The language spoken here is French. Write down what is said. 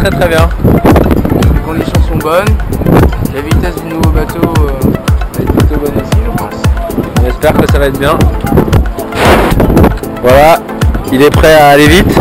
très très bien. Les conditions sont bonnes. La vitesse du nouveau bateau euh, va être plutôt bonne aussi, je pense. On espère que ça va être bien. Voilà, il est prêt à aller vite.